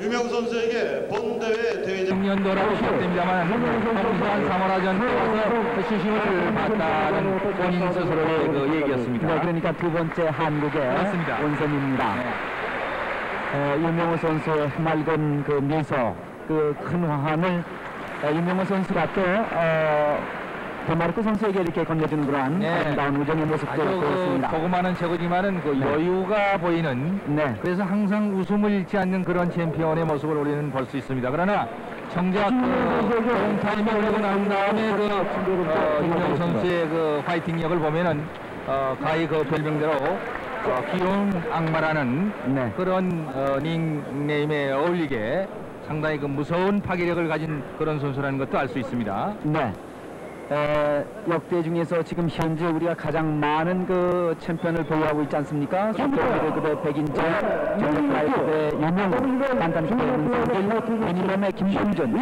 유명 선수에게 본 대회 대회장 6년도라고 시작됩니다만 통산 3월화전 때 와서 시심을 봤다는 본인 스스로의 그 얘기였습니다. 네, 그러니까 두 번째 한국의 맞습니다. 원선입니다. 네. 어, 윤명호 선수의 맑은 그 미소, 그 큰 화환을 어, 윤명호 선수가 또 어, 데마르크 선수에게 이렇게 건네주는 그러한 네. 아름다운 우정의 모습도 그 보였습니다. 조그마한 체구지만은 그 네. 여유가 보이는 네. 그래서 항상 웃음을 잃지 않는 그런 챔피언의 모습을 우리는 볼 수 있습니다. 그러나 정작 그 롱타임에 올리고 난 다음에 그 어, 윤영 선수의 그 파이팅력을 보면은 어, 가히 그 별명대로 어, 귀여운 악마라는 네. 그런 어, 닉네임에 어울리게 상당히 그 무서운 파괴력을 가진 그런 선수라는 것도 알 수 있습니다. 네. 에, 역대 중에서 지금 현재 우리가 가장 많은 그 챔피언을 보유하고 있지 않습니까? 슈퍼미들급의 백인재, 전력파이급의 유명, 간단히급의 문성길, 애니럼의 김동준,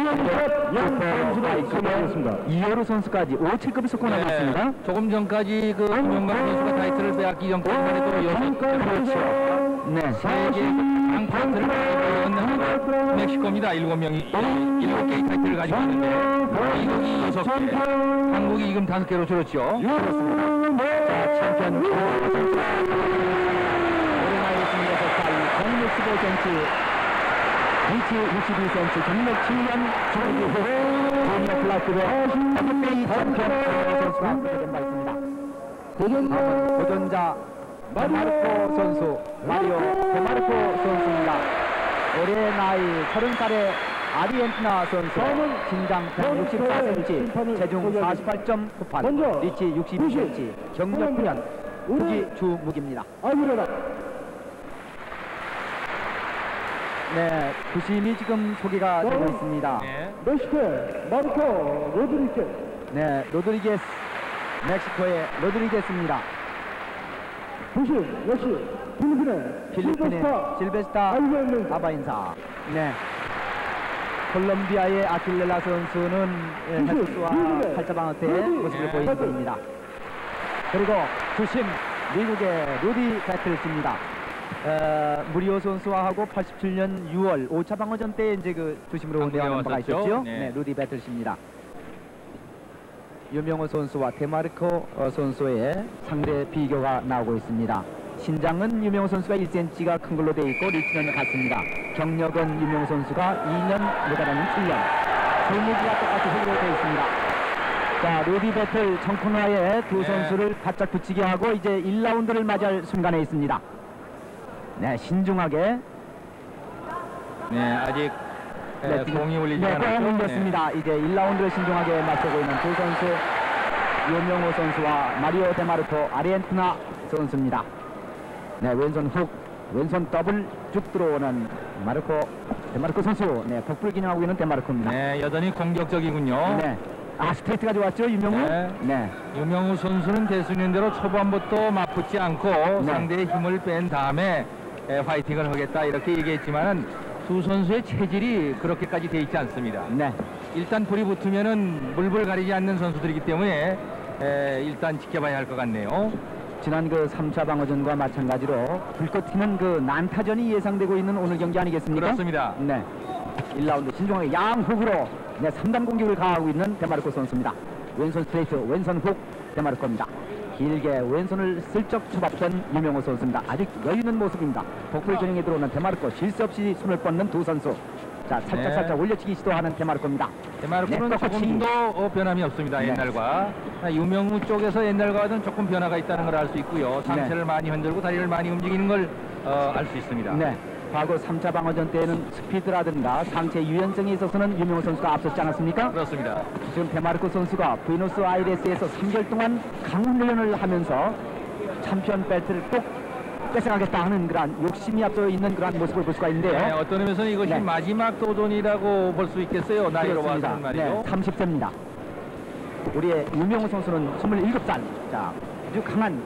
이효루 선수까지 5체급을 석권하고 있습니다. 네, 조금 전까지 그 김영광 선수가 타이틀을 빼앗기 전까지만 해도 여섯 그렇죠. 네. 세계 있는 멕시코입니다. 일곱 명이 일곱 개의 타이틀을 가지고 있는데 미국이 여섯 개, 한국이 지금 다섯 개로 줄었죠. 자, 챔피언 오랜만에 26살 165cm 위치 62cm 경력 7년 조기 후 조니어 플라급의 WBA 챔피언 선수가 소개된 바 있습니다. 도전자 데마르코 선수 마리오 데마르코 선수입니다. 올해 나이 30살의 아르헨티나 선수 신장 164cm 체중 48.98 리치 62cm 경력 9년 후기 주무기입니다. 네, 부심이 지금 소개가 되고 있습니다. 네. 멕시코 마르코 로드리게 네, 로드리게스 멕시코의 로드리게스입니다. 부신 역시 필리핀의 필리핀의 실버스타 실베스타 알벤 아바인사. 네. 콜롬비아의 아킬렐라 선수는 예, 헤스와 미국의 팔자방어태의 모습을 네. 보이는 중입니다. 그리고 주심 미국의 루디 배틀스입니다. 어, 무리오 선수와하고 87년 6월 5차 방어전 때 이제 그 주심으로 한국에 내어는 바가. 있었죠. 네. 네, 루디 배틀스입니다. 유명호 선수와 데마르코 어, 선수의 상대 비교가 나오고 있습니다. 신장은 유명호 선수가 1cm가 큰 걸로 되어 있고 리치는 같습니다. 경력은 유명호 선수가 2년, 메달은 7년. 손무기가 똑같이 흙으로 되어 있습니다. 자, 루디 배틀 청코나의 두 네. 선수를 바짝 붙이게 하고 이제 1라운드를 맞이할 순간에 있습니다. 네, 신중하게 네, 아직 에, 지금- 공이 울리지 네, 않았죠. 공 울렸습니다. 이제 1라운드를 신중하게 맞서고 있는 두 선수 유명우 선수와 마리오 데마르코 아르헨티나 선수입니다. 네, 왼손 훅, 왼손 더블 쭉 들어오는 마르코 데마르코 선수. 네, 복부를 겨냥하고 있는 데마르코입니다. 네, 여전히 공격적이군요. 네. 아, 스트레이트가 좋았죠, 유명호? 네. 네. 유명우 선수는 대수년대로 초반부터 맞붙지 않고 네. 상대의 힘을 뺀 다음에 에, 파이팅을 하겠다 이렇게 얘기했지만은 두 선수의 체질이 그렇게까지 돼 있지 않습니다. 네. 일단 불이 붙으면은 물불 가리지 않는 선수들이기 때문에 에, 일단 지켜봐야 할 것 같네요. 지난 그 3차 방어전과 마찬가지로 불꽃 튀는 그 난타전이 예상되고 있는 오늘 경기 아니겠습니까? 그렇습니다. 네. 1라운드 신중하게 양훅으로 네, 3단 공격을 가하고 있는 데마르코 선수입니다. 왼손 스트레이트, 왼손 훅 데마르코입니다. 길게 왼손을 슬쩍 쳐봤던 유명우 선수입니다. 아직 여유 있는 모습입니다. 복불 전형에 들어오는 데마르코 실수 없이 손을 뻗는 두 선수. 자, 살짝 네. 살짝 올려치기 시도하는 데마르코입니다. 데마르코는 네, 조금 더 어, 변함이 없습니다. 네. 옛날과 아, 유명우 쪽에서 옛날과는 조금 변화가 있다는 걸 알 수 있고요. 상체를 많이 흔들고 다리를 많이 움직이는 걸 알수 있습니다. 네. 과거 3차 방어전 때에는 스피드라든가 상체 유연성에 있어서는 유명우 선수가 앞섰지 않았습니까? 그렇습니다. 지금 데마르코 선수가 부에노스 아이레스에서 3개월 동안 강훈련을 하면서 챔피언 벨트를 꼭 뺏어가겠다 하는 그러한 욕심이 앞서 있는 그러한 모습을 볼 수가 있는데요. 네, 어떤 의미에서는 이것이 네. 마지막 도전이라고 볼 수 있겠어요. 나이로. 봐서는 말이죠. 네, 30세입니다. 우리의 유명우 선수는 27살. 자, 아주 강한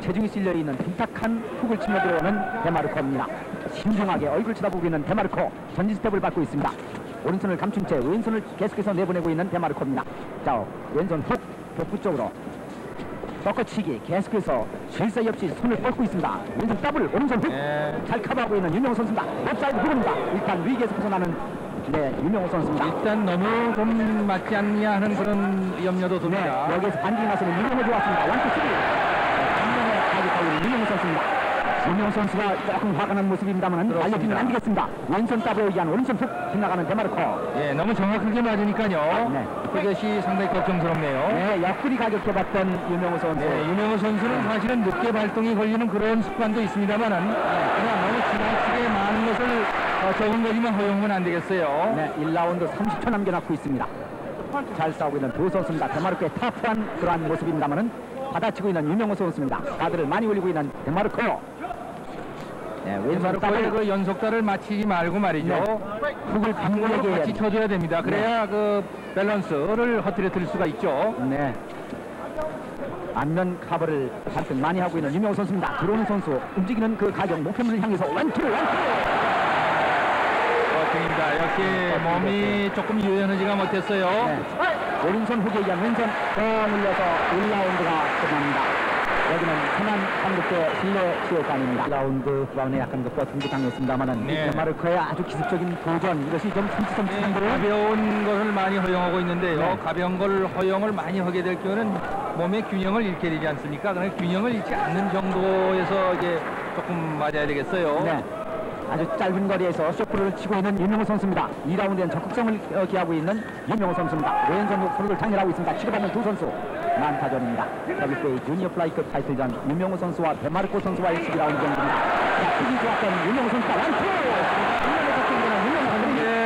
체중이 실려 있는 둔탁한 훅을 치며 들어오는 데마르코입니다. 신중하게 얼굴 쳐다보고 있는 데마르코 전진 스텝을 밟고 있습니다. 오른손을 감춘 채 왼손을 계속해서 내보내고 있는 데마르코입니다. 자, 왼손 훅 복부 쪽으로 꺾어치기 계속해서 쉴 사이 없이 손을 뻗고 있습니다. 왼손 더블 오른손 훅. 네. 잘 커버하고 있는 유명우 선수입니다. 옵사이드 훅입니다. 일단 위기에서 벗어나는 네, 유명우 선수입니다. 일단 너무 좀 맞지 않냐 하는 그런 염려도 네, 듭니다. 여기에서 반격에 나서는 유명우 좋았습니다. 원투 three. 한번에 유명우 선수입니다. 유명우 선수가 조금 화가 난 모습입니다만. 알려주면 안 되겠습니다. 왼손 더블 의한 오른손 훅 빗나가는 데마르코. 예, 너무 정확하게 맞으니까요. 네. 그것이 상당히 걱정스럽네요. 네, 옆구리 가격해봤던 유명우 선수. 네, 유명우 선수는 사실은 늦게 발동이 걸리는 그런 습관도 있습니다만은 그냥 너무 지나치게 많은 것을 어, 적은 거지만 허용은 안 되겠어요. 네, 1라운드 30초 남겨놓고 있습니다. 잘 싸우고 있는 두 선수입니다. 데마르코의 터프한 그러한 모습입니다만은 받아치고 있는 유명우 선수입니다. 가드를 많이 올리고 있는 데마르코. 네, 왼손 더블. 그 연속타를 맞추지 말고 말이죠. 네. 훅을 해야 같이. 쳐줘야 됩니다. 그래야 그 밸런스를 흐트릴 수가 있죠. 네. 안면 커버를 잔뜩 많이 하고 있는 유명우 선수입니다. 들어오는 선수 움직이는 그 가격 목표물을 향해서 원투 원투. 버팅입니다. 역시 몸이 조금 유연하지가 못했어요. 네. 오른손 훅에 의한 왼손 뻥 올려서 1라운드가 끝납니다. 여기는 천안 한국대 실내 체육관입니다. 1라운드 후반에 약간 그 버팅도 당했습니다만은 네. 데마르크의 아주 기습적인 도전 이것이 좀 네, 섬찟섬찟한 걸 가벼운 것을 많이 허용하고 있는데요. 네. 가벼운 걸 허용을 많이 하게 될 경우는 몸의 균형을 잃게 되지 않습니까? 그러나 균형을 잃지 않는 정도에서 이제 조금 맞아야 되겠어요. 네. 아주 짧은 거리에서 쇼프를 치고 있는 윤명호 선수입니다. 2라운드엔 적극성을 어, 기하고 있는 유명우 선수입니다. 왼손 손을 작렬하고 있습니다. 치고받는 두 선수 난타전입니다. WBA 주니어 플라이급 타이틀전 유명우 선수와 데마르코 선수와의 12라운드 경기입니다. 자, 힘이 좋았던 유명우 선수가 원투!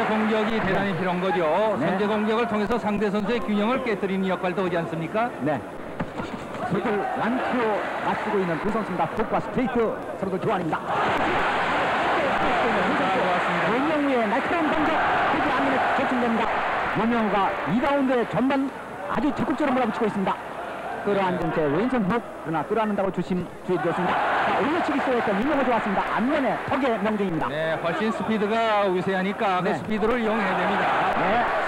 공격이 대단히 필요한 거죠. 네. 선제 공격을 통해서 상대 선수의 균형을 깨뜨리는 역할도 하지 않습니까? 네. 서로들 원투로 맞추고 있는 두 선수입니다. 훅과 스트레이트 서로들. 좋았습니다. 윤명우의 날카로운 공격 그게 안면에 윤명우가 2라운드의 전반 아주 적극적으로 몰아붙이고 있습니다. 끌어안은 채 왼손 훅 그러나 끌어안는다고 조심 주의드렸습니다. 자, 올려치기 시도했던 윤명우 좋았습니다. 안면에 턱의 명중입니다. 네. 네, 훨씬 스피드가 우세하니까 네. 그 스피드를 이용해야 됩니다.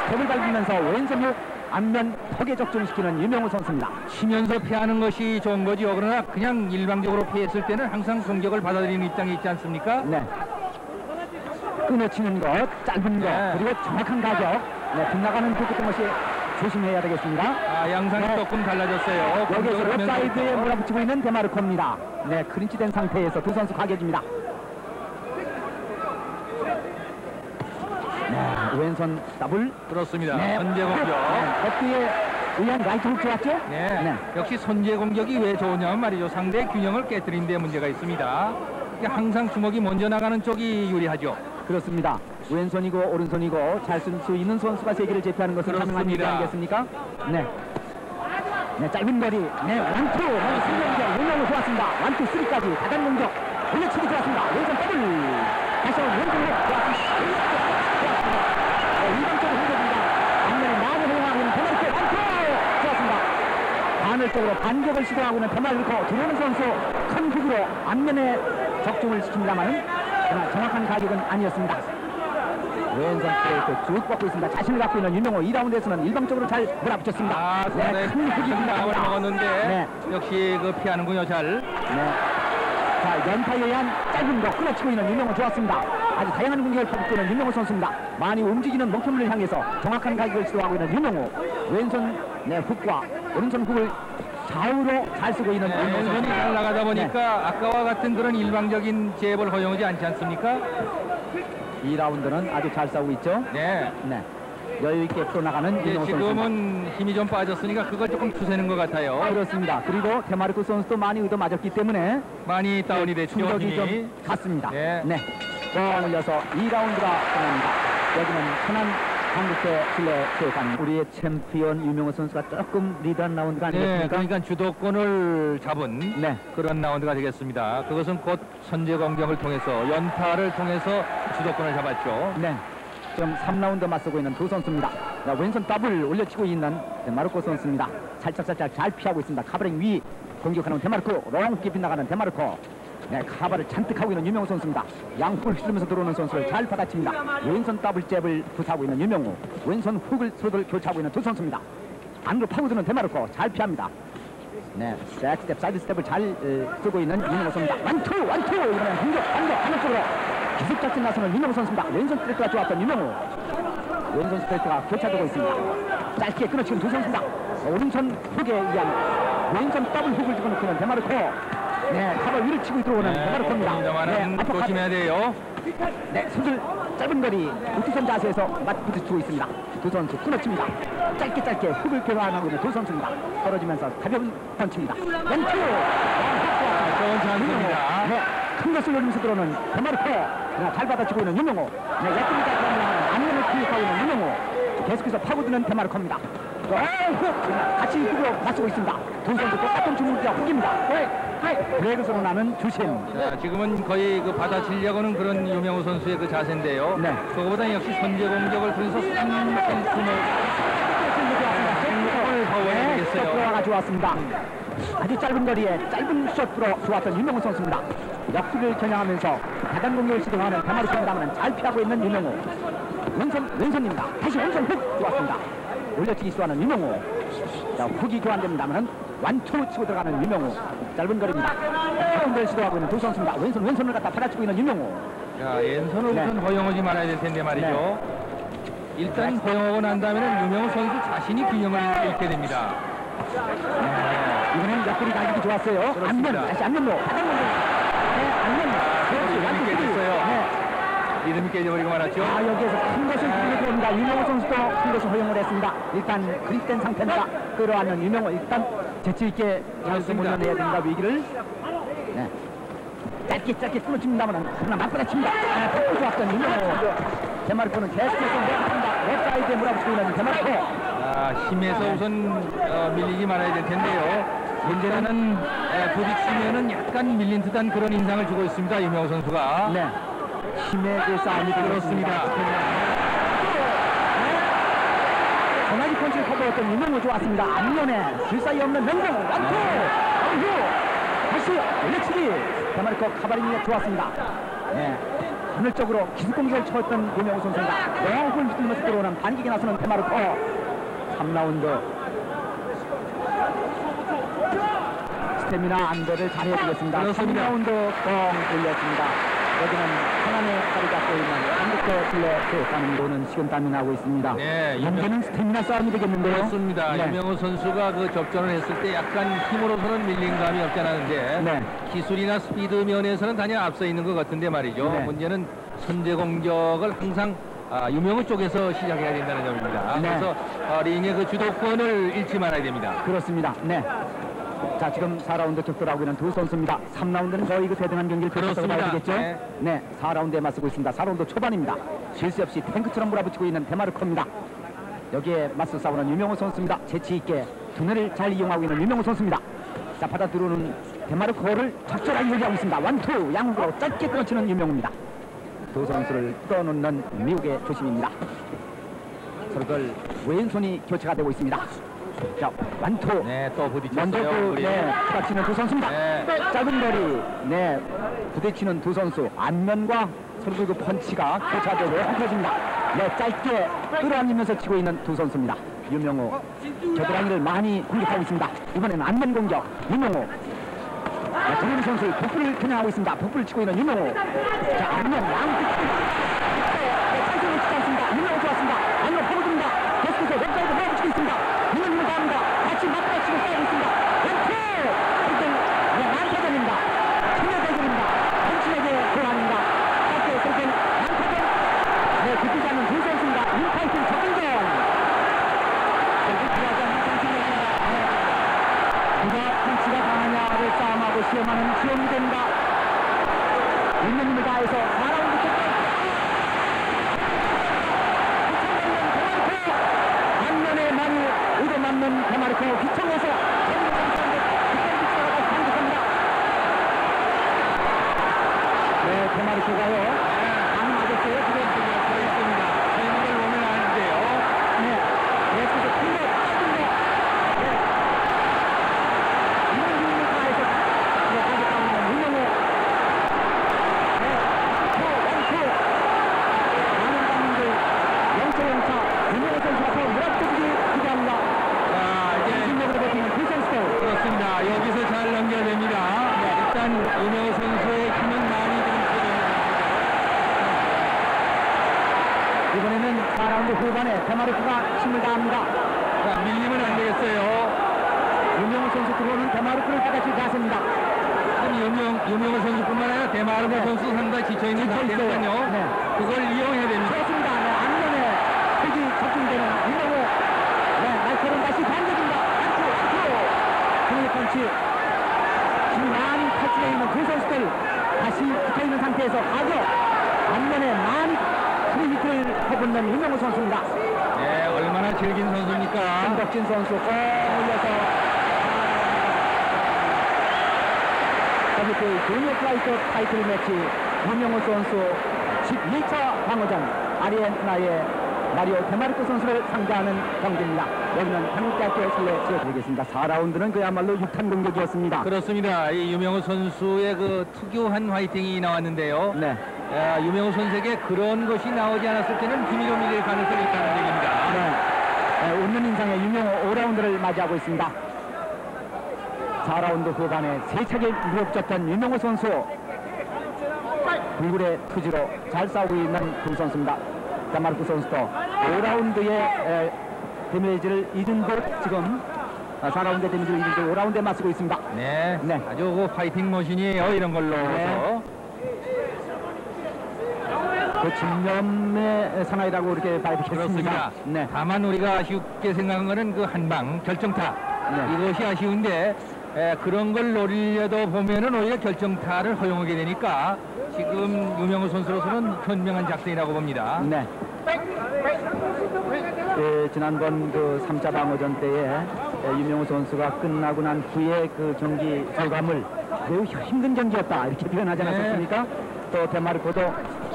스텝을 밟으면서 왼손 훅 안면 턱에 적중시키는 윤명우 선수입니다. 치면서 피하는 것이 좋은 거죠. 그러나 그냥 일방적으로 피했을 때는 항상 공격을 받아들이는 입장이 있지 않습니까? 네. 끊어치는 것, 짧은 것, 네. 그리고 정확한 가격. 네, 빗나가는 그 것이 조심해야 되겠습니다. 아, 양상이 네. 조금 달라졌어요. 여기에서 공격을 하면서 로프사이드에 몰아붙이고 있는 데마르코입니다. 네, 클린치된 상태에서 두 선수 가격입니다. 네, 왼손 더블. 그렇습니다. 네, 선제 공격. 네, 어깨에 의한 라이트 훅 좋았죠? 네. 역시 선제 공격이 왜 좋으냐면 말이죠. 상대 균형을 깨뜨리는 데 문제가 있습니다. 항상 주먹이 먼저 나가는 쪽이 유리하죠. 그렇습니다. 왼손이고 오른손이고 잘 쓸 수 있는 선수가 세계를 제패하는 것은. 가능한 일이 아니겠습니까? 네. 네, 짧은 거리. 네. 네, 승경경 윤영우 좋았습니다. 원투, 쓰리까지 다단 공격. 올려치기 좋았습니다. 왼손 더블. 다시 한번 왼손으로 좋았습니다. 좋았습니다. 네, 일방적으로 공격입니다. 앞면에 허용하고 있는 페널티 원투. 좋았습니다. 간헐적으로 반격을 시도하고 있는 페널리코 들어오는 선수 큰 훅으로 앞면에 적중을 시킵니다만은 그러나 정확한 가격은 아니었습니다. 왼손 플레이트 쭉 뻗고 있습니다. 자신을 갖고 있는 윤영호 2라운드에서는 일방적으로 잘 몰아붙였습니다. 아, 상당히 네, 큰 훅이 큰 마음을 니다 먹었는데 네. 역시 그 피하는군요, 잘. 네. 자, 연타에 의한 짧은 거 끊어치고 있는 윤영호 좋았습니다. 아주 다양한 공격을 퍼붓고있는 윤영호 선수입니다. 많이 움직이는 목표물을 향해서 정확한 가격을 시도하고 있는 윤영호. 왼손 네, 훅과 오른손 훅을 좌우로 잘 쓰고 있는 네, 왼손이. 잘 나가다 보니까 네. 아까와 같은 그런 일방적인 제압을 허용하지 않지 않습니까? 2라운드는 아주 잘 싸우고 있죠. 네. 네. 여유 있게 풀어나가는 이제 윤영호 선수입니다. 지금은 힘이 좀 빠졌으니까 그걸 조금 추세는 것 같아요. 그렇습니다. 그리고 데마르크 선수도 많이 얻어 맞았기 때문에 많이 다운이 됐죠, 충격이 힘이. 좀 갔습니다. 네. 네. 뻥 올려서 2라운드가 끝납니다. 여기는 천안 단국대 실내 체육관 우리의 챔피언 유명우 선수가 조금 리드한 라운드가 네, 아니겠습니까? 그러니까 주도권을 잡은 네. 그런 라운드가 되겠습니다. 그것은 곧 선제 공격을 통해서 연타를 통해서 주도권을 잡았죠. 네. 지금 3라운드 맞서고 있는 두 선수입니다. 자, 왼손 더블 올려치고 있는 데마르코 선수입니다. 살짝살짝 잘 피하고 있습니다. 커버링 위 공격하는 데마르코, 롱 깊이 나가는 데마르코. 네, 커버를 잔뜩 하고 있는 유명우 선수입니다. 양훅 휘두르면서 들어오는 선수를 잘 받아칩니다. 왼손 더블 잽을 구사하고 있는 유명우, 왼손 훅을 서로들 교차하고 있는 두 선수입니다. 안으로 파고드는 데마르코 잘 피합니다. 네, 백 스텝, 사이드 스텝을 잘 어, 쓰고 있는 유명우 선수입니다. 원투, 원투! 이번엔 공격, 반격, 반격적으로 기습 작전 나서는 유명우 선수입니다. 왼손 스트레이트가 좋았던 유명우. 왼손 스트레이트가 교차되고 있습니다. 짧게 끊어치는 두 선수입니다. 오른손 훅에 의한 왼손 더블 훅을 집어넣고 있는 데마르코. 네, 탑을 위를 치고 들어오는 데마르코입니다. 입니다만은 아포카드. 조심해야 돼요. 네, 손들 짧은 거리 우투선 자세에서 맞부딪히고 있습니다. 두 선수 끊어칩니다. 짧게 짧게 훅을 교환하고 있는 두 선수입니다. 떨어지면서 가벼운 펀치입니다. 왼쪽! 좋은 찬스입니다. 네, 큰 것을 노리면서 들어오는 데마르코. 그러나 잘 받아치고 있는 윤영호. 네, 예쁩니다. 그러면 안면을 클릭하고 있는 윤영호. 계속해서 파고드는 데마르코입니다. 그러나 같이 훅으로 맞추고 있습니다. 두 선수 똑같은 주문기가 훅입니다. 브레이크 소로 나는 주심. 자, 지금은 거의 그 받아치려고는 그런 유명호 선수의 그 자세인데요. 네. 그거보다 역시 선제 공격을 통해서 3cm을 을 파워해야 되겠어요. 들어가 좋았습니다. 아주 짧은 거리에 짧은 숏 들어 좋았던 윤명호 선수입니다. 역수를 겨냥하면서 다단 공격을 시도하는 대마르입니다만 잘 피하고 있는 윤명호. 왼손 왼손입니다. 다시 왼손 훅 좋았습니다. 올려치기 시도하는 윤명호. 자, 훅이 교환됩니다만 완투 치고 들어가는 윤명호. 짧은 거리입니다. 가운데를 시도하고 있는 두 선수입니다. 왼손 왼손을 갖다 받아치고 있는 윤명호. 자, 왼손을 네. 우선 허용하지 말아야 될 텐데 말이죠. 일단 허용하고 난 다음에는 유명호 선수 자신이 균형을 잃게 됩니다. 이번엔 옆구리 달리기 좋았어요. 그렇습니다. 안면 다시 안면로 바닥 먼저. 네, 안면. 그렇지. 이름이 완투 깨졌어요. 네. 이름이 깨져버리고 말았죠. 아 여기에서 큰 것을 들고 옵니다. 유명우 선수도 큰 것을 허용을 했습니다. 일단 그립된 상태입니다. 끌어안는 유명우 일단 재치 있게 잘 그렇습니다. 몰려내야 됩니다. 위기를. 네. 짧게 짧게 끊어집니다만 그러나 맞받아칩니다. 아, 탁구 좋았던 유명우. 데마르코는 계속해서 몰아붙습니다. 로프사이드에 몰아붙이고 있는 데마르코. 아, 힘에서 우선 어, 밀리지 말아야 될 텐데요. 문제는 에, 부딪히면은 약간 밀린 듯한 그런 인상을 주고 있습니다. 유명우 선수가. 네. 그 싸움이 그렇습니다. 전화기 펀치를 커버했던 유명호 좋았습니다. 앞면에 줄 사이 없는 명공 완투 어휴 다시 올려치기 대마르코 카바리니가 좋았습니다. 네. 하늘적으로 기습 공격을 쳐왔던 유명호 선수입니다. 영웅을 믿으면서 들어오는 반격에 나서는 대마르코 3라운드 스태미나 안배를. 그렇습니다. 3라운드 뻥 올렸습니다. 여기는 하나의 자리 잡고 있는 한국대 플레이트 가는 도는 식은땀이 나고 있습니다. 네, 현재는 스태미나 싸움이 되겠는데요. 그렇습니다. 네. 유명호 선수가 그 접전을 했을 때 약간 힘으로서는 밀린 감이 없지 않았는데 네. 기술이나 스피드 면에서는 단연 앞서 있는 것 같은데 말이죠. 네. 문제는 선제 공격을 항상 아, 유명호 쪽에서 시작해야 된다는 점입니다. 네. 그래서 어, 링의 그 주도권을 잃지 말아야 됩니다. 그렇습니다. 네. 자 지금 4라운드 격돌하고 있는 두 선수입니다. 3라운드는 거의 그 대등한 경기를 펼쳤다고 봐야. 되겠죠? 네. 4라운드에 맞서고 있습니다. 4라운드 초반입니다. 쉴새 없이 탱크처럼 몰아붙이고 있는 데마르코입니다. 여기에 맞서 싸우는 유명호 선수입니다. 재치 있게 두뇌를 잘 이용하고 있는 유명호 선수입니다. 자 받아 들어오는 데마르코를 적절하게 요리하고 있습니다. 원투 양으로 짧게 끊어치는 유명호입니다. 두 선수를 끌어놓는 미국의 조심입니다. 서로들 왼손이 교체가 되고 있습니다. 자 완투 네, 또 먼저 부딪혔어요. 그, 우리. 네, 부딪히는 두 선수입니다. 네. 짧은 거리, 네, 부딪히는 두 선수. 안면과 서로 그 펀치가 교차되고 흩어집니다. 네, 짧게 끌어안으면서 치고 있는 두 선수입니다. 유명호, 겨드랑이를 많이 공격하고 있습니다. 이번에는 안면 공격, 유명호. 네, 정민 선수 복부를 겨냥하고 있습니다. 복부를 치고 있는 유명호. 자, 안면 양쪽. 네, 찬스를 치지 않습니다. 유명호 좋았습니다. 안면 파고듭니다. 계속해서 왼쪽으로 몰아붙이고 있습니다. 유명호 나옵니다. 같이 맞받치고 싸우고 있습니다. 왼쪽! 일단, 네, 만타전입니다. 청년 대결입니다. 펀치에게 교환입니다. 짧게 그렇게 만타전. 네, 듣지 않는 두 선수입니다. 인파이팅 적응전. 누가 펀치가 강하냐를 싸움하고 시험하는 시험이 됩니다. 있는 힘을 다해서 4라운드 끝까지 반면에 많이 얻어맞는 데마르코 기청에서 네, 데마르코가요. 안 맞았어요. 그래, 있습니다. 타이밍을 보면 아는데요. 네. 계속해서 큰 거, 작은 거. 네. 있는 힘을 다해서 네, 공격하고 있는 윤영호. 네. 뭐, 하지만 유명호 선수의 힘은 많이 좀 이번에는 4라운드 후반에 데마르크가 힘을 다합니다. 자, 밀리면 안 되겠어요. 윤명호 선수 들어오는 데마르크를 끝까지. 지금 유명, 유명호 선수뿐만 아니라 데마르코 네. 선수 상당히 지쳐있는. 상태니까요. 네. 그걸 이용해야 됩니다. 그렇습니다. 네, 안면에 흙이 적중되는 윤명호. 네, 날카로운 다시 반격입니다. 안투, 안투. 그의 펀치. 지금 많이 탈출해 있는 두 선수들 다시 붙어있는 상태에서 가격. 안면에 많이 큰 히트를 해본는 윤명호 선수입니다. 네, 얼마나 즐긴 선수입니까? 한덕진 선수 꼭 올려서 WBA 주니어 플라이트 타이틀 매치 윤명호 선수 12차 방어전 아르헨티나의 마리오 데마르코 선수를 상대하는 경기입니다. 여기는 한국대학교 실내 지어드리겠습니다. 4라운드는 그야말로 육탄 공격이었습니다. 그렇습니다. 이 유명호 선수의 그 특유한 화이팅이 나왔는데요. 네. 야, 유명호 선수에게 그런 것이 나오지 않았을 때는 비밀로 밀릴 가능성이 있다는 얘기입니다. 네. 네, 웃는 인상의 유명호 5라운드를 맞이하고 있습니다. 4라운드 후반에 세 차게 무력졌던 유명호 선수 불굴의 투지로 잘 싸우고 있는 두 선수입니다. 자마르크 선수도 5라운드의 데미지를 잊은 듯 지금 4라운드 데미지를 잊은 듯 5라운드에 맞서고 있습니다. 네, 네. 아주 그 파이팅 머신이에요. 이런 걸로. 네. 그 집념의 사나이라고 이렇게 봐야 되겠습니다. 네. 다만 우리가 아쉽게 생각한 거는 그 한방 결정타 네. 이것이 아쉬운데 에, 그런 걸 노리려도 보면은 오히려 결정타를 허용하게 되니까 지금 유명호 선수로서는 현명한 작전이라고 봅니다. 네. 예, 지난번 그 3차 방어전 때에 예, 유명호 선수가 끝나고 난 후에 그 경기 소감을 매우 힘든 경기였다 이렇게 표현하지 네. 않았습니까? 또 데마르코도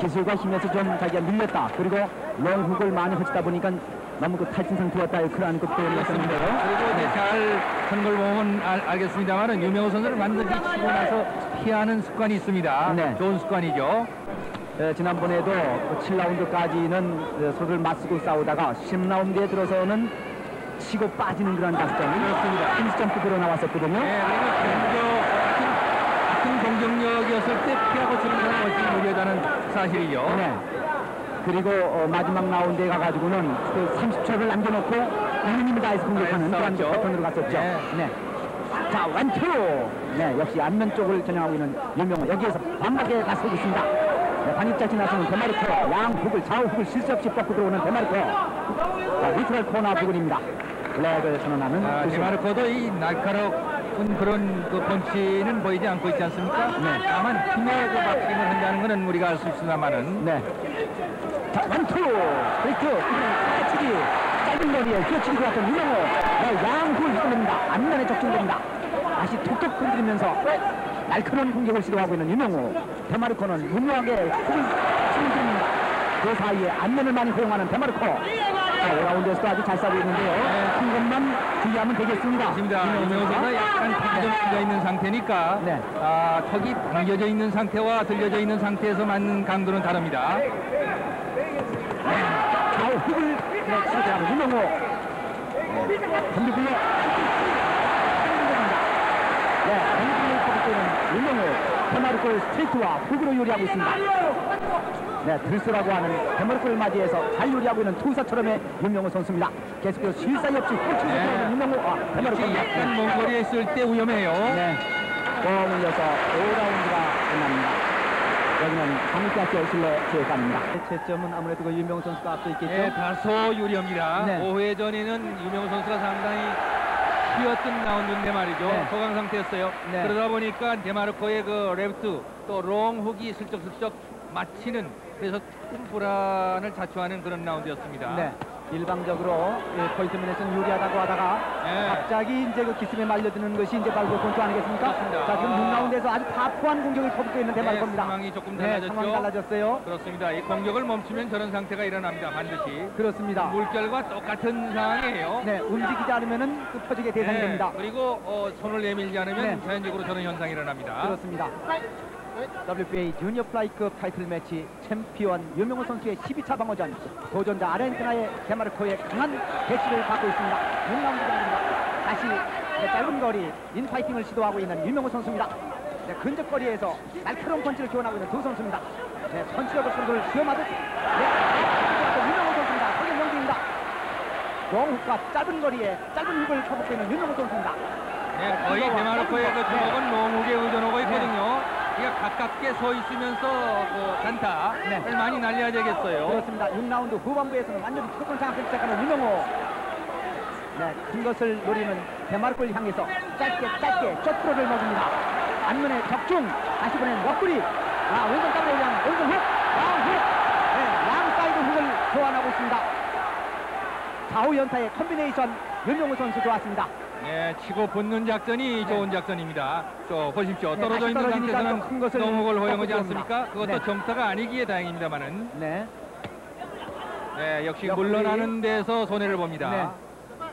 기술과 힘에서 좀 자기가 밀렸다. 그리고 롱훅을 많이 허치다 보니까 너무 그 탈진 상태였다 그러한 그 표현이었었는데요. 그리고 이제 잘한 걸 보면 알, 알겠습니다만은 유명호 선수를 반드시 치고 나서 피하는 습관이 있습니다. 네. 좋은 습관이죠. 예, 지난번에도 7라운드까지는 서로를 맞서고 싸우다가 10라운드에 들어서는 치고 빠지는 그런 작전. 그렇습니다. 핀스 점프 들어 나왔었거든요. 네, 그리고 공격, 같은, 같은 공격력이었을 때 피하고 치는 것이 유리하다는 사실이죠. 네. 그리고 어, 마지막 라운드에 가가지고는 그 30초를 남겨놓고 이민입니다 해서 공격하는 네, 그런. 패턴으로 갔었죠. 네. 네. 자, 원투! 네, 역시 안면 쪽을 전향하고 있는 유명호. 여기에서 반박에 나서고 있습니다. 네, 반입자 지나서는 데마르코. 양훅을, 좌우훅을 실수 없이 뻗고 들어오는 데마르코. 자, 리트럴 코너 부근입니다. 블랙을 선언하는 아, 구수. 데마르코도 이 날카로운 그런 그 펀치는 보이지 않고 있지 않습니까? 네. 다만 힘의 그 박싱을 한다는 것은 우리가 알 수 있습니다만은 네. 자, 원투! 브레이크! 휘치기! 짧은 거리에 휘어치기 들어왔던 유명우. 네, 양훅을 휘둘릅니다. 안면에 적중됩니다. 다시 톡톡 건드리면서 날카로운 공격을 시도하고 있는 유명우. 데마르코는 무모하게 훅을 치는 중입니다. 그 사이에 안면을 많이 허용하는 데마르코. 자, 5라운드에서도 아주 잘 싸고 있는데요. 큰 것만 주의하면 되겠습니다. 맞습니다. 유명호 선수가 약간 턱이 좀 들려 있는 상태니까 네. 아, 턱이 당겨져 있는 상태와 들려져 있는 상태에서 맞는 강도는 다릅니다. 좌우 훅을 치고 유명호. 덤비굴러. 네, 덤비 때는 유명호. 데마르코를 스트레이트와 훅으로 요리하고 있습니다. 네, 들스라고 하는 데마르코를 맞이해서 잘 요리하고 있는 투사처럼의 윤명호 선수입니다. 계속해서 쉴 사이 없이 꽂히고 네. 들어오는 유명우. 아. 이렇게 약간 먼 거리에 있을 때 위험해요. 네. 공 울려서 5라운드가 끝납니다. 여기는 단국대학교 실내 체육관입니다. 채점은 아무래도 그 유명우 선수가 앞서 있겠죠. 네, 다소 유리합니다. 네. 5회전에는 유명우 선수가 상당히 휘었던 라운드인데 말이죠. 네. 소강 상태였어요. 네. 그러다 보니까 데마르코의 그 레프트 또 롱 훅이 슬쩍슬쩍 맞히는 그래서 큰 불안을 자초하는 그런 라운드였습니다. 네. 일방적으로 예, 포인트 면에서는 유리하다고 하다가 네. 갑자기 이제 그 기습에 말려드는 것이 이제 그 본투 아니겠습니까? 그렇습니다. 자, 지금 6라운드에서 아주 타프한 공격을 퍼붓고 있는 네, 대발겁니다. 상황이 조금 네, 달라졌죠. 상황이 달라졌어요. 그렇습니다. 이 공격을 멈추면 저런 상태가 일어납니다. 반드시. 그렇습니다. 물결과 똑같은 상황이에요. 네, 움직이지 않으면은 그 표적의 대상이 네, 됩니다. 그리고 어, 손을 내밀지 않으면 네. 자연적으로 저런 현상이 일어납니다. 그렇습니다. WBA 주니어 플라이급 타이틀 매치 챔피언 유명우 선수의 12차 방어전 도전자 아르헨티나의 데마르코의 강한 대치를 받고 있습니다. 6라운드 경기입니다. 다시 네, 짧은 거리 인파이팅을 시도하고 있는 유명우 선수입니다. 네, 근접거리에서 날카로운 펀치를 교환하고 있는 두 선수입니다. 네, 펀치력을 선수를 시험하듯 네, 유명우 선수입니다. 석연 명기입니다. 롱훅과 짧은 거리에 짧은 훅을 쳐먹고 있는 유명우 선수입니다. 네, 거의 데마르코의 그 주먹은 롱훅에 의존하고 있거든요. 그러니까 가깝게 서 있으면서 그 단타를 네. 많이 날려야 되겠어요. 그렇습니다. 6라운드 후반부에서는 완전히 주도권 장악을 시작하는 유명우. 네, 큰 것을 노리는 데마르코를 향해서 짧게 짧게 쇼트로를 먹입니다. 안면에 적중 다시 보낸 옆구리. 아, 왼손 땀을 향한 왼손 훅, 양 훅. 네, 양 사이드 훅을 교환하고 있습니다. 좌우 연타의 combination 유명우 선수 좋았습니다. 네, 치고 붙는 작전이 좋은 작전입니다. 저 보십시오. 네, 떨어져 있는 상태에서는 큰 것을 농목을 허용하지 않습니까? 그것도 네. 점타가 아니기에 다행입니다만은. 네. 네, 역시 옆구리. 물러나는 데서 손해를 봅니다. 네.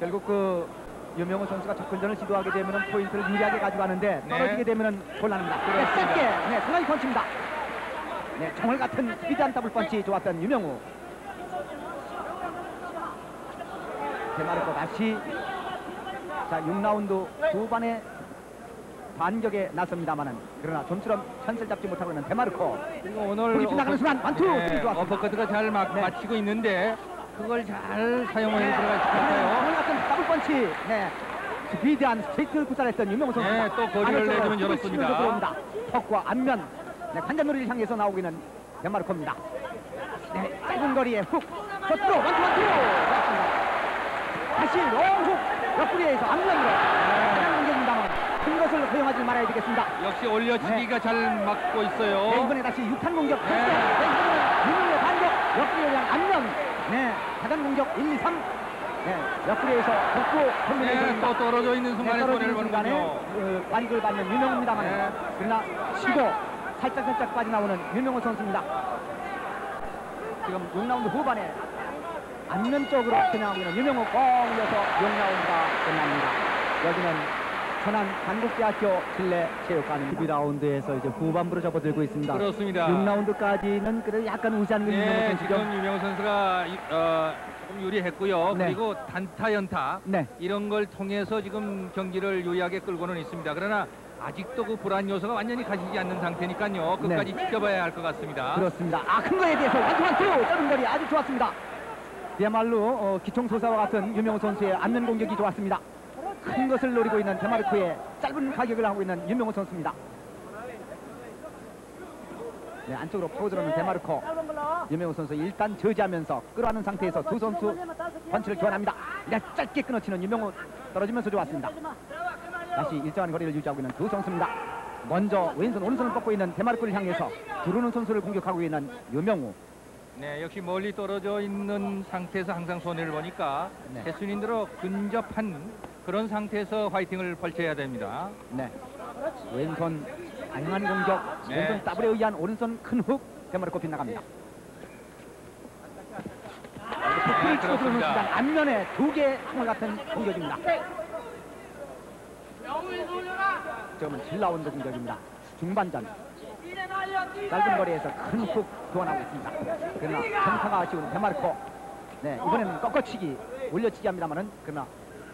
결국 그 유명우 선수가 접근전을 시도하게 되면 포인트를 유리하게 가져가는데 네. 떨어지게 되면 곤란합니다. 네. 짧게 네, 상당히 펀치입니다. 네, 정말 같은 스피드한 더블 펀치 좋았던 유명우. 대마르코 다시 자 6라운드 후반에 반격에 나섭니다만은 그러나 좀처럼 현실 잡지 못하고 있는 대마르코. 그리고 오늘 불이 나가는 순간 one two! 네. 어퍼커트가 잘 막, 네. 맞히고 있는데 그걸 잘 사용해 네, 들어갈 수 정말 있을까요? 같은 더블 펀치. 네. 스피드한 스트레이트를 구사했던 유명우 선수. 네, 또 거리를 내주면 열었습니다. 턱과 앞면, 네, 관자놀이를 향해서 나오고 있는 덴마르코입니다. 네, 짧은 거리에 훅, 겉으로 원투. 좋았습니다. 다시 롱훅 옆구리에서 앞면으로 가장 공격입니다만 큰 것을 허용하지 말아야 되겠습니다. 역시 올려치기가 잘 맞고 있어요. 네, 이번에 다시 6탄 공격. 네. 네. 네, 이번에 반격. 옆구리에 대한 앞면. 네, 가단 공격 1, 2, 3. 네, 옆구리에서 복부 네, 콤비네이션입니다. 또 떨어져 있는 순간에 네, 떨어지는 순간에 보는군요. 그 관익을 받는 유명입니다만 네. 그러나 치고 살짝 살짝 빠져나오는 유명호 선수입니다. 지금 6라운드 후반에 안면 쪽으로 겨냥하고 있는 유명호 뻥 이어서 6라운드가 끝납니다. 여기는 천안 한국대학교 실내 체육관입니다. 12라운드에서 이제 후반부로 접어들고 있습니다. 그렇습니다. 6라운드까지는 그래도 약간 우세한 그 유명호 네, 선수죠. 지금 유명 선수가 이- 어, 좀 유리했고요. 네. 그리고 단타 연타 네. 이런 걸 통해서 지금 경기를 유리하게 끌고는 있습니다. 그러나 아직도 그 불안 요소가 완전히 가시지 않는 상태니까요. 끝까지 지켜봐야 할 것 같습니다. 네. 그렇습니다. 아, 큰 거에 대해서 완투 완투 짧은 거리 아주 좋았습니다. 그야말로 어, 기총소사와 같은 유명호 선수의 안면 공격이 좋았습니다. 큰 것을 노리고 있는 데마르크의 짧은 가격을 하고 있는 유명호 선수입니다. 네, 안쪽으로 파고들어오는 데마르코. 유명호 선수 일단 저지하면서 끌어안는 상태에서 두 선수 펀치를 교환합니다. 네, 짧게 끊어치는 유명호 떨어지면서 좋았습니다. 다시 일정한 거리를 유지하고 있는 두 선수입니다. 먼저 왼손 오른손을 뻗고 있는 데마르코를 향해서 두르는 선수를 공격하고 있는 유명우. 네, 역시 멀리 떨어져 있는 상태에서 항상 손해를 보니까 네. 개수인들어 근접한 그런 상태에서 화이팅을 펼쳐야 됩니다. 네. 왼손 다양한 공격, 네. 왼손 더블에 의한 오른손 큰 훅, 데마르코 빗나갑니다. 네, 치고 들어오는 그렇습니다. 순간 앞면에 두 개의 항을 같은 공격입니다. 지금은 7라운드 공격입니다. 중반전. 짧은 거리에서 큰 훅 교환하고 있습니다. 그러나 정타가 아쉬운 데마르코. 네, 이번에는 꺾어치기, 올려치기 합니다만은 그러나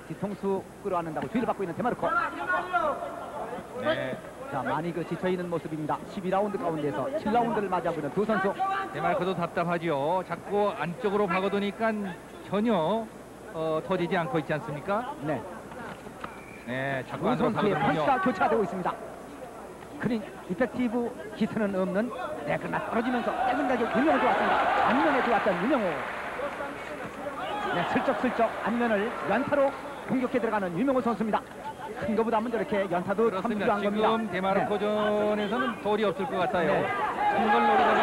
뒤통수 끌어안는다고 주의를 받고 있는 데마르코. 네, 자, 많이 그 지쳐있는 모습입니다. 12라운드 가운데서 7라운드를 맞이하고 있는 두 선수. 데마르코도 답답하죠. 자꾸 안쪽으로 파고드니까 전혀 어, 터지지 않고 있지 않습니까? 네, 네, 자꾸 두 안으로 선수의 파고드는군요. 펀치가 교차가 되고 있습니다. 그린 이펙티브 히트는 없는 네, 그러나 떨어지면서 짧은 가격 유명호 좋았습니다. 안면에 좋았던 유명호. 네, 슬쩍슬쩍 안면을 연타로 공격해 들어가는 유명호 선수입니다. 큰 거보다는 저렇게 연타도 참 그렇습니다. 필요한 겁니다. 지금 데마르코전에서는 돌이 없을 것 같아요. 네. 큰걸 노리다가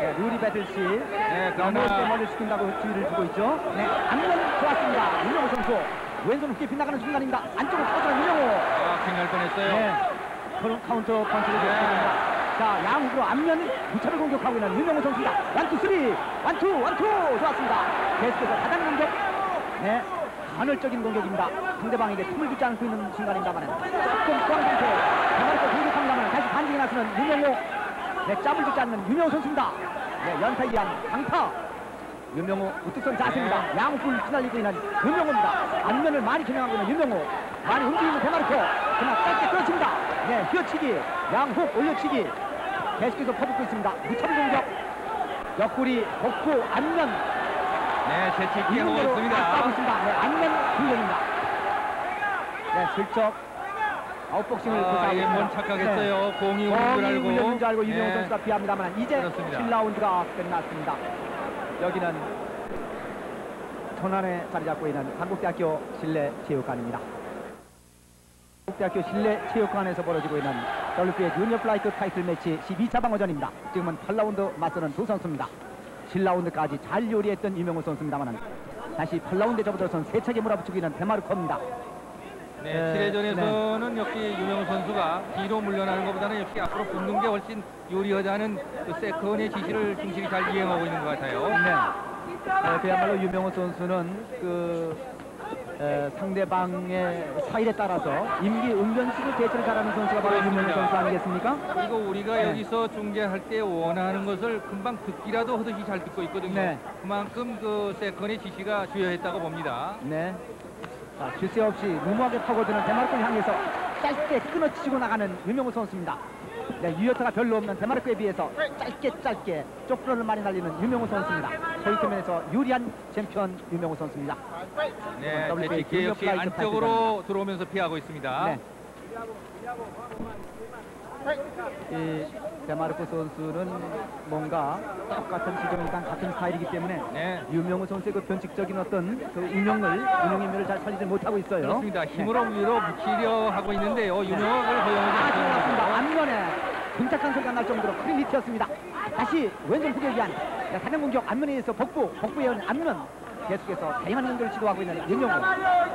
네, 루리 배틀씨. 네, 그러나 세머를 시킨다고 주의를 주고 있죠. 네, 안면 좋았습니다. 유명호 선수. 왼손 훅이 빗나가는 순간입니다. 안쪽으로 퍼져는 유명호. 아, 날 뻔했어요. 네. 그런 카운터 펀치를 네. 줬습니다. 자, 양으로 안면 무차를 공격하고 있는 유명우 선수입니다. one two three, one two, one two 좋았습니다. 계속해서 가장 공격. 네. 간헐적인 공격입니다. 상대방에게 틈을 주지 않고 있는 순간입니다만 조금 포항 상태 가만히 공격합니다만 다시 반격에 나서는 유명우 네, 짬을 주지 않는 유명우 선수입니다. 네, 연타에 의한 강타 유명우 우뚝선 자세입니다. 네. 양 훅 휘날리고 있는 유명우입니다. 안면을 많이 겨냥하고 있는 유명우 많이 움직이는 대마르코 네, 휘어치기, 양훅 올려치기. 계속해서 퍼붓고 있습니다. 무차별 공격. 옆구리, 복부, 안면. 네, 재치기하고 있는 대로 있습니다. 하고 있습니다. 네, 안면 공격입니다. 네, 슬쩍 아웃복싱을 아, 예. 뭔 착각했어요. 공이 오는 줄 공이 알고. 울렸는 줄 알고 유명호 예. 선수가 피합니다만 이제 그렇습니다. 7라운드가 끝났습니다. 여기는 천안에 자리 잡고 있는 단국대학교 실내체육관입니다. 단국대학교 실내체육관에서 벌어지고 있는 WBA 주니어 플라이트 타이틀 매치 12차 방어전입니다. 지금은 8라운드 맞서는 두 선수입니다. 7라운드까지 잘 요리했던 유명우 선수입니다만 다시 8라운드에 접어들어선 세차게 몰아붙이고 있는 데마르코입니다. 네, 네, 7회전에서는 역시 유명우 선수가 뒤로 물러나는 것보다는 역시 앞으로 붙는 게 훨씬 유리하다는 그 세컨의 지시를 충실히 잘 이행하고 있는 것 같아요. 네. 어, 그야말로 유명호 선수는 그 에, 상대방의 스타일에 따라서 임기 응변식으로 대처를 잘하는 선수가 바로 유명호. 선수 아니겠습니까? 그리고 우리가 네. 여기서 중계할 때 원하는 것을 금방 듣기라도 하듯이 잘 듣고 있거든요. 네. 그만큼 그 세컨의 지시가 주요했다고 봅니다. 네. 자, 쉴새 없이 무모하게 파고드는 데마르코를 향해서 짧게 끊어치고 나가는 유명호 선수입니다. 네, 유효타가 별로 없는 데마르코에 비해서 짧게 짧게 쪽프로를 많이 날리는 유명우 선수입니다. 포인트 면에서 유리한 챔피언 유명우 선수입니다. 네, 재치기 역시 안쪽으로 들어오면서 피하고 있습니다. 네. 이 데마르코 선수는 뭔가 똑같은 지정이랑 같은 스타일이기 때문에 네. 유명우 선수의 그 변칙적인 어떤 그 운영을 운영의 면을 잘 살리지 못하고 있어요. 그렇습니다. 네. 힘으로 위로 붙이려 하고 있는데요. 유명우 아, 허용하지. 않습니다. 앞면에 등짝한 소리가 날 정도로 큰 히트였습니다. 다시 왼손 후격이 한 네, 사냥 공격 앞면에 의해서 복부, 복부에 오는 앞면 계속해서 다양한 공격을 시도하고 있는 윤영호.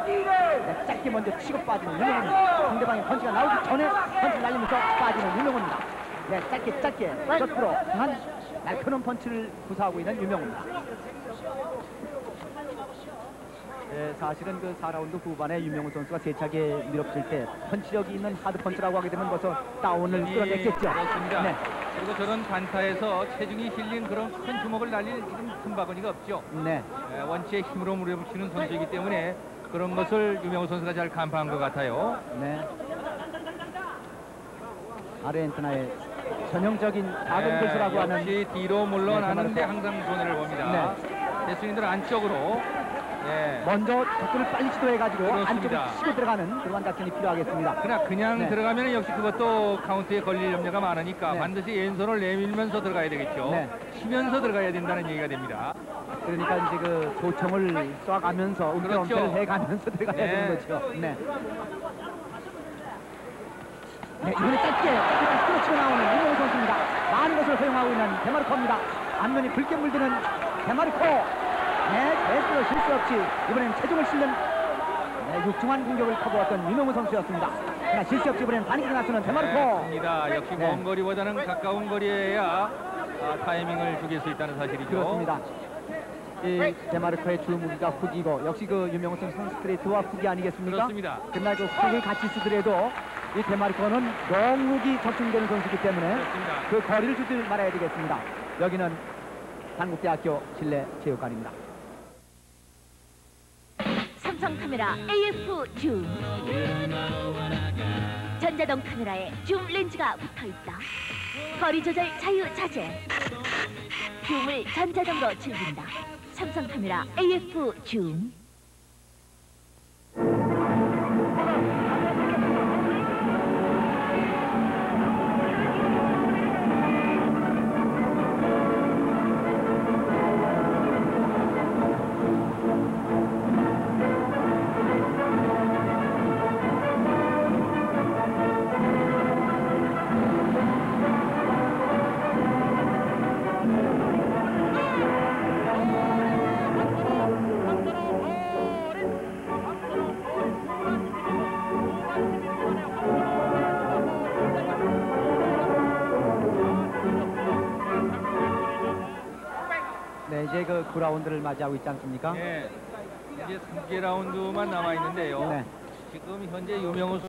네, 짧게 먼저 치고 빠지는 윤영호입니다. 상대방의 펀치가 나오기 전에 펀치 날리면서 빠지는 윤영호입니다. 네, 짧게 짧게 젖으로 한 날카로운 펀치를 구사하고 있는 윤영호입니다. 네, 사실은 그 4라운드 후반에 유명호 선수가 세차게 밀어붙일 때 펀치력이 있는 하드 펀치라고 하게 되면 벌써 다운을 끌어냈겠죠. 그렇습니다. 네, 그리고 저런 단타에서 체중이 실린 그런 큰 주먹을 날릴 지금 틈바구니가 없죠. 네, 에, 원치의 힘으로 무려붙이는 선수이기 때문에 그런 것을 유명호 선수가 잘 간파한 것 같아요. 네. 아르헨티나의 전형적인 작은 네, 골수라고 하는 뒤로 물러나는데 네, 항상 손해를 봅니다. 대수인들 안쪽으로 네. 먼저 격투를 빨리 시도해가지고. 안쪽으로 치고 들어가는 그러한 작전이 필요하겠습니다. 그러나 그냥 네. 들어가면 역시 그것도 카운트에 걸릴 염려가 많으니까 네. 반드시 왼손을 내밀면서 들어가야 되겠죠. 네. 치면서 들어가야 된다는 얘기가 됩니다. 그러니까 이제 그 조청을 쏴가면서 그렇죠. 움켜움켜를 해가면서 들어가야 네. 되는 거죠. 네. 네, 이번에 짧게 짧게 끌어치고 나오는 이명호 선수입니다. 많은 것을 허용하고 있는 데마르코입니다. 앞면이 붉게 물드는 데마르코. 네, 대수로 실수 없이 이번엔 체중을 실는 네, 육중한 공격을 커버했던 유명우 선수였습니다. 그러나 실수 없이 이번엔 반격에 나서는 데마르코. 입니다. 역시 네. 먼 거리보다는 가까운 거리에야 아, 타이밍을 죽일 수 있다는 사실이죠. 그렇습니다. 이 데마르코의 주 무기가 훅이고 역시 그 유명우 선수는 스트레이트와 훅이 아니겠습니까? 그렇습니다. 그날 그 훅을 같이 쓰더라도 이 데마르코는 long hook이 적중되는 선수이기 때문에 그렇습니다. 그 거리를 주지 말아야 되겠습니다. 여기는 한국대학교 실내체육관입니다. 삼성 카메라 AF 줌 전자동 카메라에 줌 렌즈가 붙어 있다. 거리 조절 자유 자재. 줌을 전자동으로 즐긴다. 삼성 카메라 AF 줌. 맞이하고 있지 않습니까? 예. 이제 3개 라운드만 남아 있는데요. 네. 지금 현재 유명호